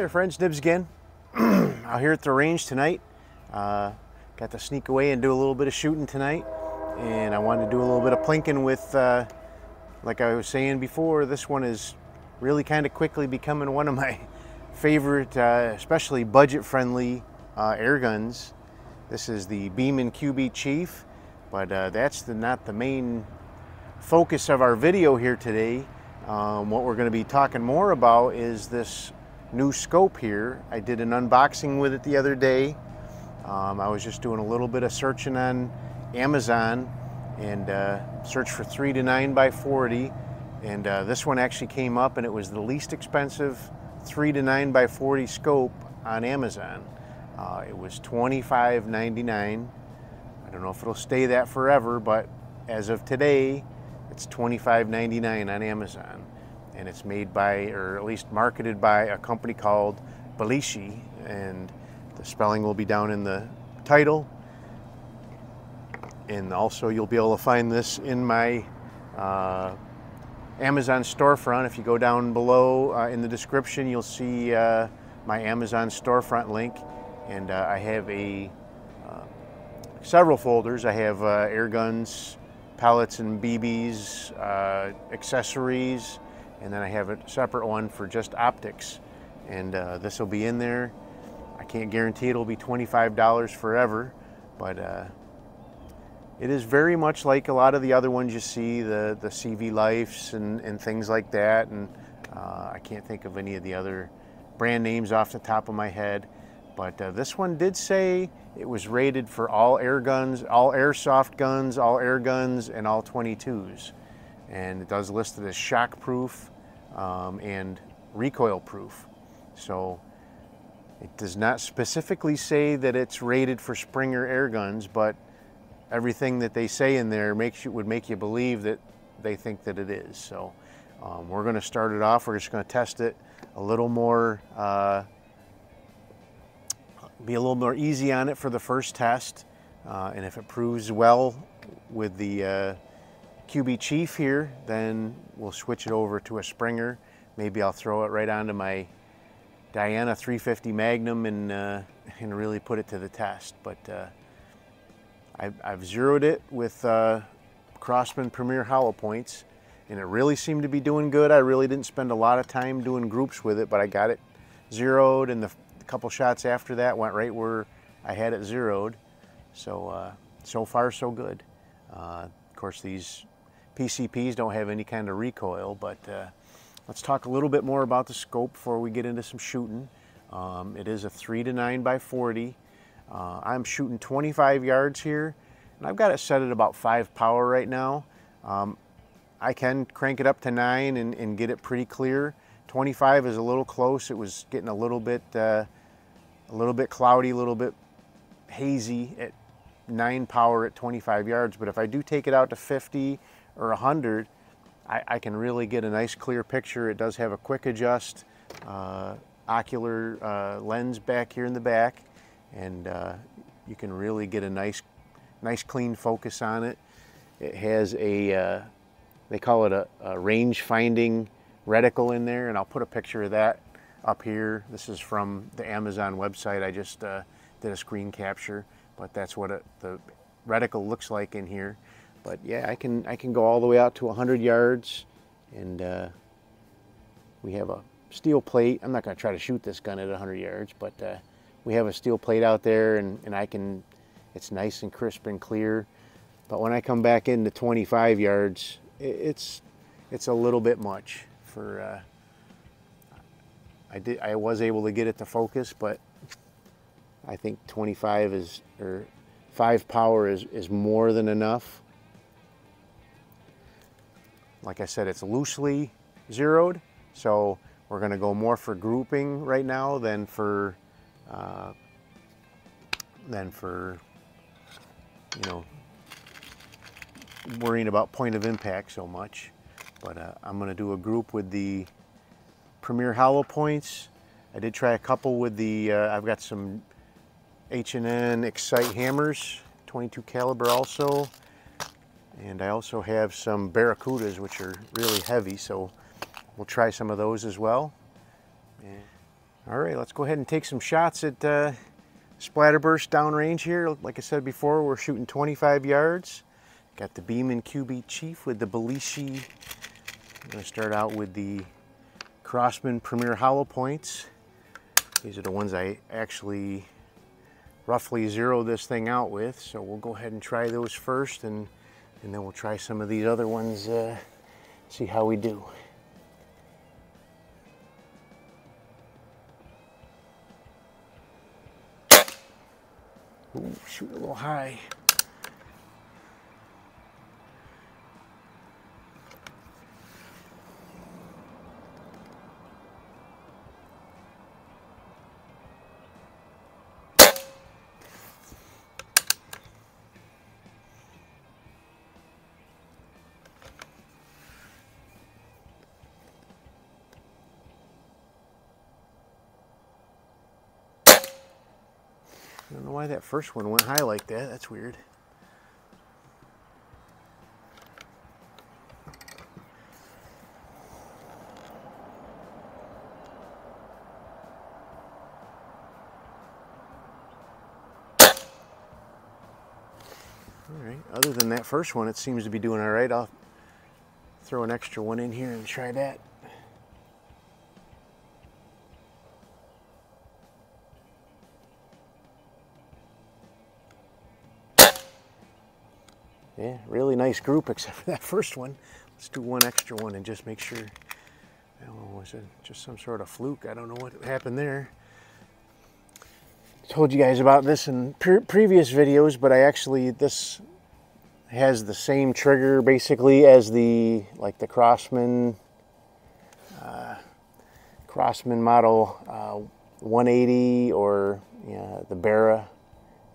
there friends, Nibs again. Out here at the range tonight. Uh, got to sneak away and do a little bit of shooting tonight. And I wanted to do a little bit of plinking with, uh, like I was saying before, this one is really kind of quickly becoming one of my favorite, uh, especially budget-friendly uh, air guns. This is the Beeman QB Chief, but uh, that's the, not the main focus of our video here today. Um, what we're going to be talking more about is this new scope here. I did an unboxing with it the other day. Um, I was just doing a little bit of searching on Amazon and uh, searched for 3 to 9 by 40 and uh, this one actually came up and it was the least expensive 3 to 9 by 40 scope on Amazon. Uh, it was $25.99. I don't know if it'll stay that forever, but as of today, it's $25.99 on Amazon and it's made by, or at least marketed by, a company called Beileshi, and the spelling will be down in the title. And also, you'll be able to find this in my uh, Amazon storefront. If you go down below uh, in the description, you'll see uh, my Amazon storefront link, and uh, I have a uh, several folders. I have uh, air guns, pellets and BBs, accessories and then I have a separate one for just optics. And uh, this will be in there. I can't guarantee it'll be $25 forever, but uh, it is very much like a lot of the other ones you see, the, the CV Lifes and, and things like that. And uh, I can't think of any of the other brand names off the top of my head. But uh, this one did say it was rated for all air guns, all airsoft guns, all air guns, and all 22s and it does list it as shock proof um, and recoil proof. So it does not specifically say that it's rated for Springer air guns, but everything that they say in there makes you would make you believe that they think that it is. So um, we're going to start it off. We're just going to test it a little more, uh, be a little more easy on it for the first test. Uh, and if it proves well with the uh, QB Chief here, then we'll switch it over to a Springer. Maybe I'll throw it right onto my Diana 350 Magnum and, uh, and really put it to the test. But uh, I've, I've, zeroed it with uh, Crosman Premier Hollow Points and it really seemed to be doing good. I really didn't spend a lot of time doing groups with it, but I got it zeroed and the couple shots after that went right where I had it zeroed. So, uh, so far so good. Uh, of course, these PCPs don't have any kind of recoil, but uh, let's talk a little bit more about the scope before we get into some shooting. Um, it is a 3 to 9 by 40. Uh, I'm shooting 25 yards here, and I've got it set at about 5 power right now. Um, I can crank it up to 9 and, and, get it pretty clear. 25 is a little close. It was getting a little bit, uh, a little bit cloudy, a little bit hazy at 9 power at 25 yards. But if I do take it out to 50 or 100, I, I, can really get a nice clear picture. It does have a quick adjust uh, ocular uh, lens back here in the back, and uh, you can really get a nice, nice clean focus on it. It has a, uh, they call it a, a range finding reticle in there, and I'll put a picture of that up here. This is from the Amazon website. I just uh, did a screen capture, but that's what it, the reticle looks like in here. But yeah, I can I can go all the way out to 100 yards, and uh, we have a steel plate. I'm not going to try to shoot this gun at 100 yards, but uh, we have a steel plate out there, and, and I can. It's nice and crisp and clear. But when I come back into 25 yards, it's it's a little bit much for. Uh, I did I was able to get it to focus, but I think 25 is or five power is is more than enough. Like I said, it's loosely zeroed, so we're gonna go more for grouping right now than for, uh, than for, you know, worrying about point of impact so much. But uh, I'm gonna do a group with the Premier Hollow Points. I did try a couple with the, uh, I've got some H&N Excite hammers, 22 caliber also. And I also have some Barracudas, which are really heavy, so we'll try some of those as well. All right, let's go ahead and take some shots at uh, Splatterburst downrange here. Like I said before, we're shooting 25 yards. Got the Beeman QB Chief with the Beileshi. I'm gonna start out with the Crosman Premier Hollow Points. These are the ones I actually roughly zero this thing out with. So we'll go ahead and try those first and, and then we'll try some of these other ones, uh, see how we do. Ooh, shoot a little high. I don't know why that first one went high like that. That's weird. All right, other than that first one, it seems to be doing all right. I'll throw an extra one in here and try that. Yeah, really nice group except for that first one. Let's do one extra one and just make sure. Oh, was it just some sort of fluke? I don't know what happened there. Told you guys about this in pre previous videos, but I actually, this has the same trigger basically as the, like the Crosman, uh, Crosman model uh, 180 or the Barra.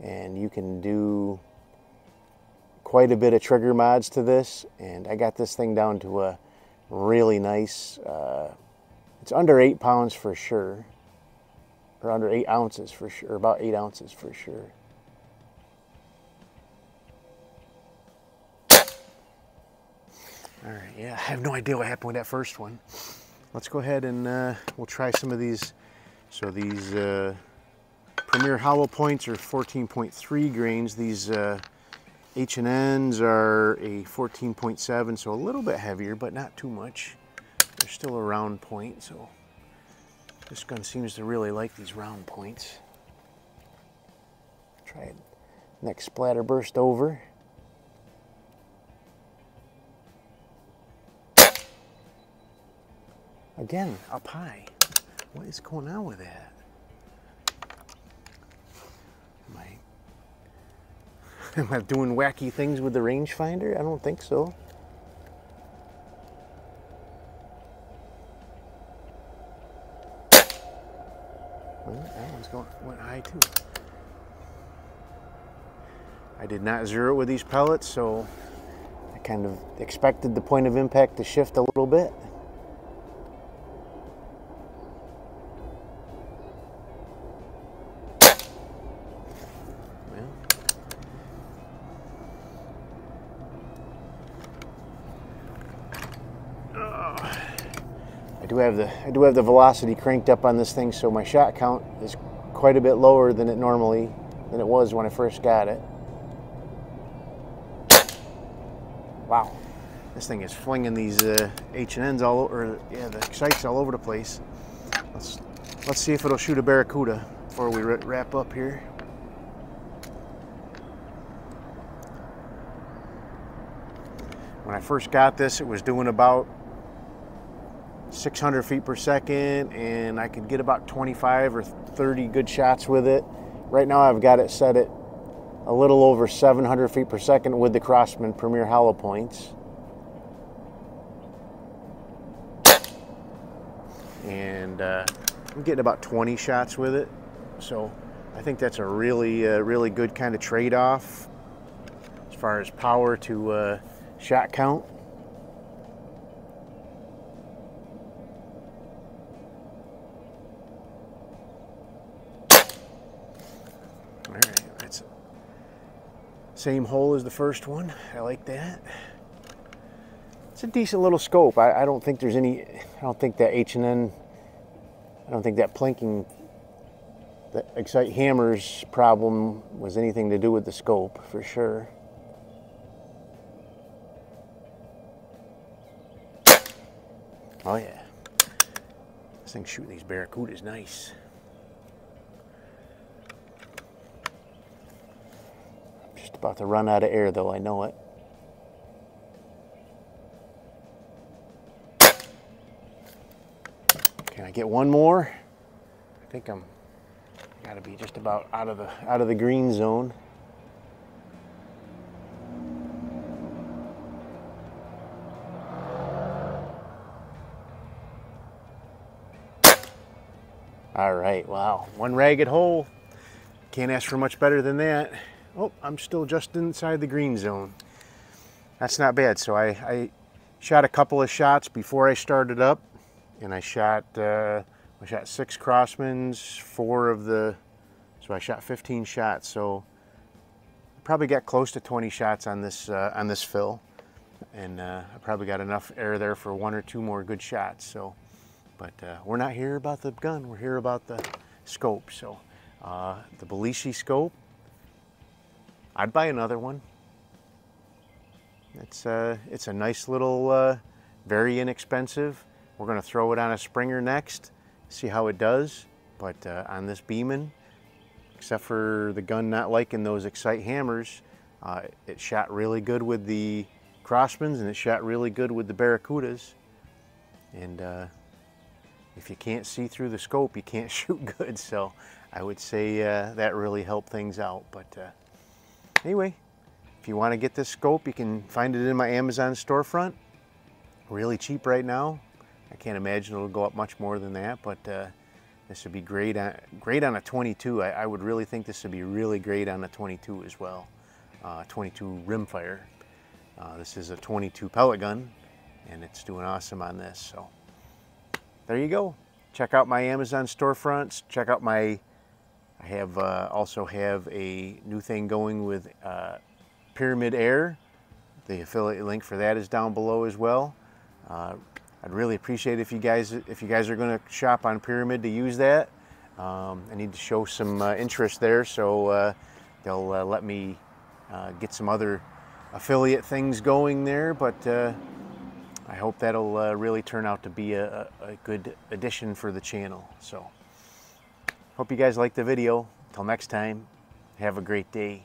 And you can do quite a bit of trigger mods to this and I got this thing down to a really nice uh, it's under eight pounds for sure or under eight ounces for sure or about eight ounces for sure. All right yeah I have no idea what happened with that first one. Let's go ahead and uh, we'll try some of these so these uh, Premier Hollow Points are 14.3 grains. These uh, H&Ns are a 14.7, so a little bit heavier, but not too much. They're still a round point, so this gun seems to really like these round points. Try it. Next splatter burst over. Again, up high. What is going on with that? Am I doing wacky things with the rangefinder? I don't think so. That one's going went high too. I did not zero with these pellets, so I kind of expected the point of impact to shift a little bit. Do have the I do have the velocity cranked up on this thing, so my shot count is quite a bit lower than it normally than it was when I first got it. Wow, this thing is flinging these uh, H and N's all over, yeah, the sights all over the place. Let's let's see if it'll shoot a barracuda before we wrap up here. When I first got this, it was doing about 600 feet per second and I could get about 25 or 30 good shots with it. Right now I've got it set at a little over 700 feet per second with the Crosman Premier Hollow Points. And uh, I'm getting about 20 shots with it. So I think that's a really, uh, really good kind of trade-off as far as power to uh, shot count. Same hole as the first one. I like that. It's a decent little scope. I, I don't think there's any, I don't think that H&N I don't think that plinking, that Excite Hammers problem was anything to do with the scope for sure. Oh yeah. This thing shooting these barracudas nice. About to run out of air though, I know it. Can I get one more? I think I'm gotta be just about out of the out of the green zone. All right, wow. One ragged hole. Can't ask for much better than that. Oh, I'm still just inside the green zone. That's not bad. So I, I shot a couple of shots before I started up and I shot, uh, I shot six Crosmans, four of the, so I shot 15 shots. So I probably got close to 20 shots on this, uh, on this fill. And uh, I probably got enough air there for one or two more good shots. So but uh, we're not here about the gun, we're here about the scope. So uh, the Beileshi scope, I'd buy another one. It's, uh, it's a nice little, uh, very inexpensive. We're gonna throw it on a Springer next, see how it does. But uh, on this Beeman, except for the gun not liking those Excite hammers, uh, it shot really good with the Crosmans and it shot really good with the Barracudas. And if you can't see through the scope, you can't shoot good. So I would say uh, that really helped things out. But uh, anyway, if you want to get this scope, you can find it in my Amazon storefront. Really cheap right now. I can't imagine it'll go up much more than that, but uh, this would be great on, great on a 22. I, I, would really think this would be really great on a 22 as well. Uh, 22 rimfire. Uh, this is a 22 pellet gun, and it's doing awesome on this. So there you go. Check out my Amazon storefronts. Check out my, I have uh, also have a new thing going with uh, Pyramyd Air. The affiliate link for that is down below as well. Uh, I'd really appreciate if you guys if you guys are going to shop on Pyramyd to use that. Um, I need to show some uh, interest there, so uh, they'll uh, let me get some other affiliate things going there. But I hope that'll really turn out to be a, a good addition for the channel. So, hope you guys liked the video. Until next time, have a great day.